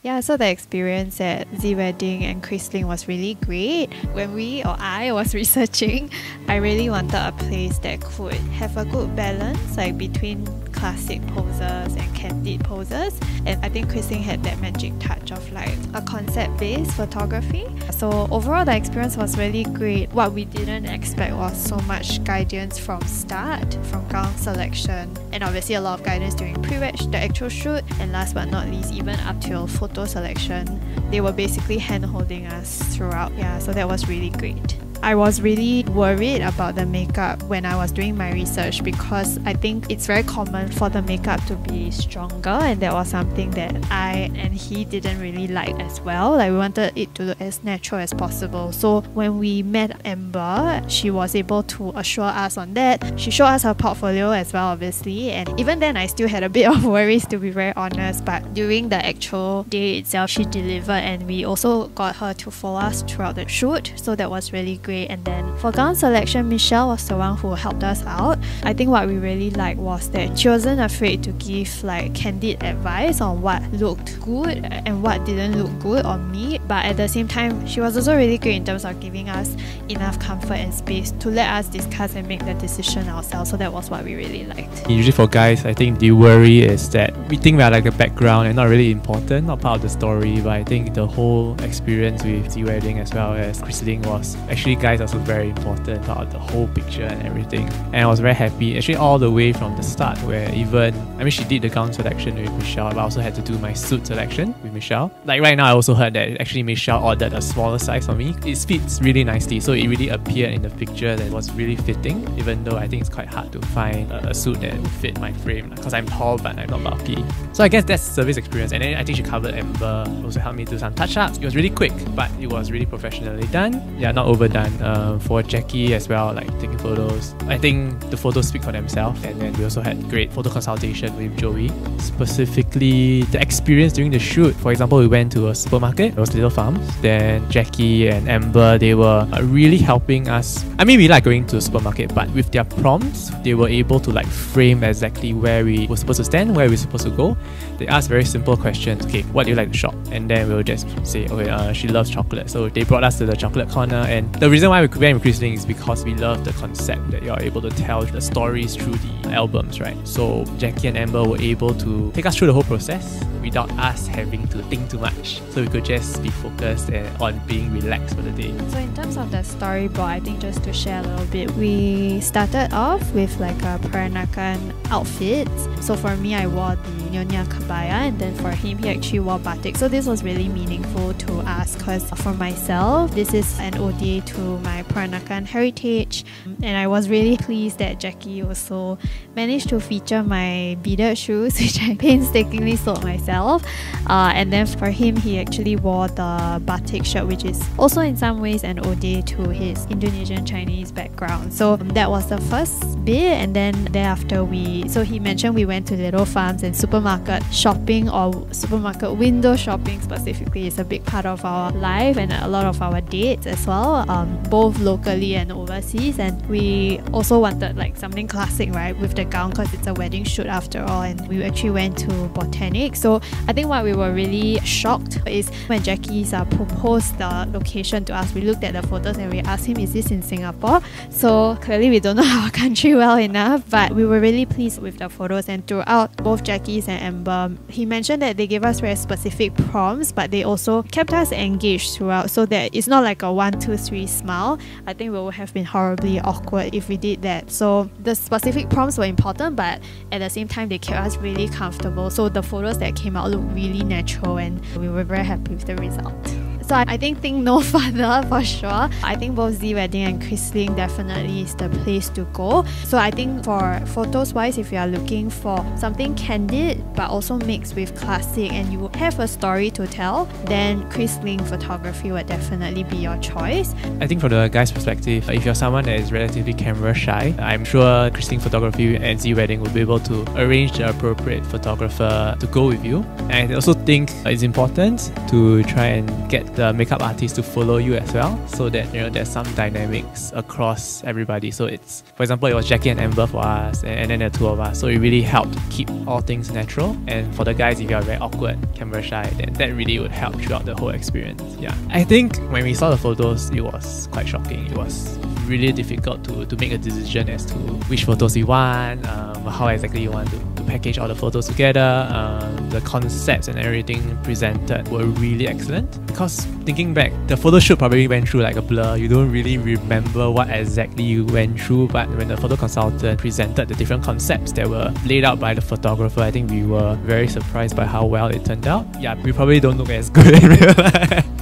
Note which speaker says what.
Speaker 1: Yeah, so the experience at Z Wedding and Chris Ling was really great. When we or I was researching, I really wanted a place that could have a good balance like between classic poses and candid poses. And I think Chris Ling had that magic touch of like a concept-based photography. So overall the experience was really great. What we didn't expect was so much guidance from start, from gown selection, and obviously a lot of guidance during pre-wed, the actual shoot, and last but not least, even up till photo selection. They were basically hand-holding us throughout. Yeah, so that was really great. I was really worried about the makeup when I was doing my research because I think it's very common for the makeup to be stronger and that was something that I and he didn't really like as well. Like we wanted it to look as natural as possible. So when we met Amber, she was able to assure us on that. She showed us her portfolio as well obviously and even then I still had a bit of worries to be very honest but during the actual day itself she delivered and we also got her to follow us throughout the shoot so that was really great. And then for gown selection, Michelle was the one who helped us out. I think what we really liked was that she wasn't afraid to give like candid advice on what looked good and what didn't look good on me. But at the same time, she was also really great in terms of giving us enough comfort and space to let us discuss and make the decision ourselves. So that was what we really liked.
Speaker 2: Usually for guys, I think the worry is that we think we are like the background and not really important, not part of the story. But I think the whole experience with the wedding as well as Chris Ling was actually guys also very important about the whole picture and everything. And I was very happy, actually all the way from the start where even, I mean she did the gown selection with Michelle, but I also had to do my suit selection with Michelle. Like right now I also heard that actually Michelle ordered a smaller size for me. It fits really nicely, so it really appeared in the picture that was really fitting, even though I think it's quite hard to find a, a suit that would fit my frame because I'm tall but I'm not bulky. So I guess that's service experience. And then I think she covered Amber, also helped me do some touch-ups. It was really quick, but it was really professionally done. Yeah, not overdone. Uh, for Jackie as well, like taking photos. I think the photos speak for themselves. And then we also had great photo consultation with Joey. Specifically, the experience during the shoot. For example, we went to a supermarket. It was Little Farms. Then Jackie and Amber, they were uh, really helping us. I mean, we like going to a supermarket, but with their prompts, they were able to like frame exactly where we were supposed to stand, where we were supposed to go. They asked very simple questions. Okay, what do you like to shop? And then we'll just say, okay, uh, she loves chocolate. So they brought us to the chocolate corner. And the reason why we with Chris Ling is because we love the concept that you're able to tell the stories through the albums, right? So Jackie and Amber were able to take us through the whole process without us having to think too much. So we could just be focused on being relaxed for the day.
Speaker 1: So in terms of the storyboard, I think just to share a little bit, we started off with like a Peranakan outfit. So for me, I wore the Nyonya Kebaya and then for him, he actually wore batik. So this was really meaningful to us because for myself, this is an ode to my Peranakan heritage. And I was really pleased that Jackie also managed to feature my beaded shoes, which I painstakingly sold myself. Uh, and then for him, he actually wore the batik shirt, which is also in some ways an ode to his Indonesian Chinese background. So that was the first bit. And then thereafter, we so he mentioned we went to little farms and supermarket shopping or supermarket window shopping specifically is a big part of our life and a lot of our dates as well, um, both locally and overseas. And we also wanted like something classic, right, with the gown because it's a wedding shoot after all. And we actually went to Botanic. So I think what we were really shocked is when Jackie's uh, proposed the location to us, we looked at the photos and we asked him, is this in Singapore? So clearly we don't know our country well enough, but we were really pleased with the photos. And throughout both Jackie's and Amber, he mentioned that they gave us very specific prompts, but they also kept us engaged throughout so that it's not like a one, two, three smile. I think we would have been horribly awkward if we did that. So the specific prompts were important, but at the same time, they kept us really comfortable. So the photos that came out looked really natural, and we were very happy with the result. So I think think no further for sure. I think both Z Wedding and Chris Ling definitely is the place to go. So I think for photos wise, if you are looking for something candid but also mixed with classic and you have a story to tell, then Chris Ling photography would definitely be your choice.
Speaker 2: I think from the guy's perspective, if you're someone that is relatively camera shy, I'm sure Chris Ling photography and Z Wedding will be able to arrange the appropriate photographer to go with you. And I also think it's important to try and get the makeup artist to follow you as well, so that you know there's some dynamics across everybody. So it's, for example, it was Jackie and Amber for us, and, and then the two of us. So it really helped keep all things natural. And for the guys, if you are very awkward, camera shy, then that really would help throughout the whole experience. Yeah, I think when we saw the photos, it was quite shocking. It was really difficult to, to make a decision as to which photos we want, um, how exactly you want to package all the photos together. Um, the concepts and everything presented were really excellent. Because thinking back, the photo shoot probably went through like a blur. You don't really remember what exactly you went through, but when the photo consultant presented the different concepts that were laid out by the photographer, I think we were very surprised by how well it turned out. Yeah, we probably don't look as good in real life.